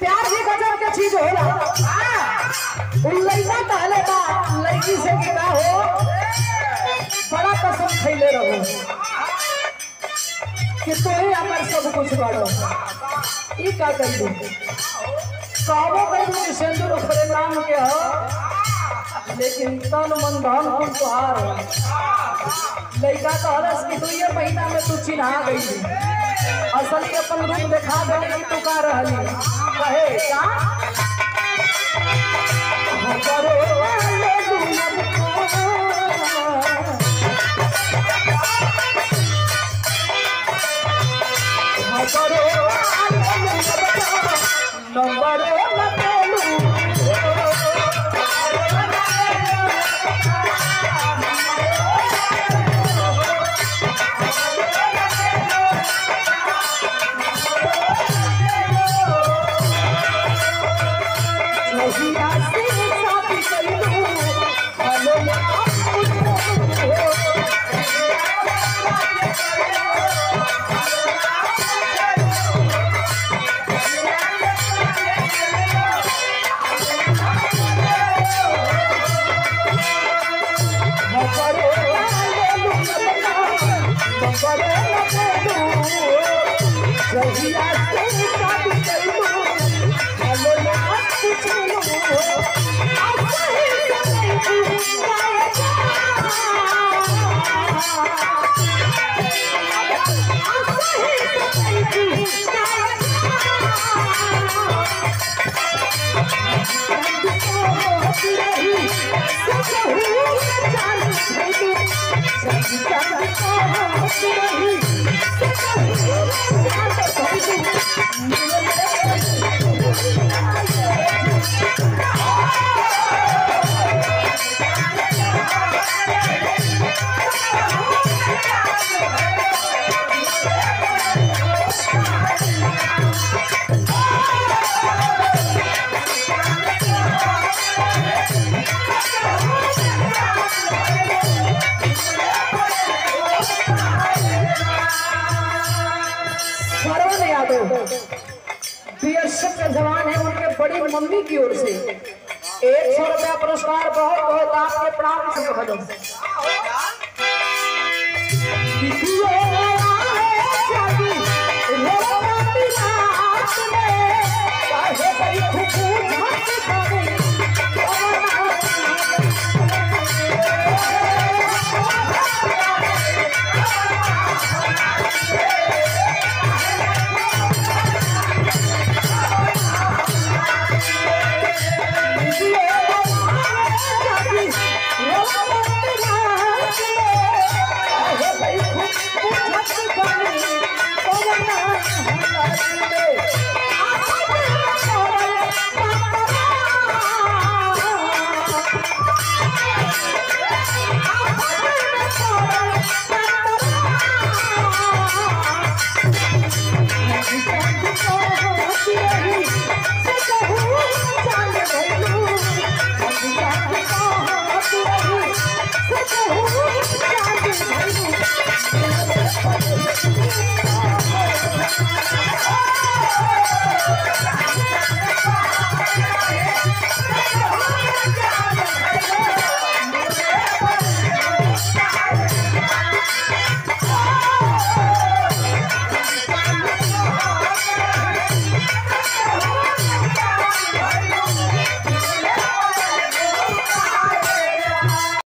प्यार भी गजब के चीज़ होला उ कहले बा लड़की से कि हो। बड़ा कसम खैले रहो। कि तू ही सब कुछ बाड़ो ई का कइलू कहबो कइलू कि सिंदूर ओकरे नाम के हो। लेकिन तन मन धन कुल तुहार हो। कहलस कि दुइये महीना में तू चिन्हा गई। असली अपन रूप देखा दे नहीं तू का रहली। कहे का हमारे compadre. Thank you. Shravan Yadav BSF के जवान है उनके बड़ी मम्मी की ओर से। एक सौ रुपया पुरस्कार बहुत बहुत आपके प्राण से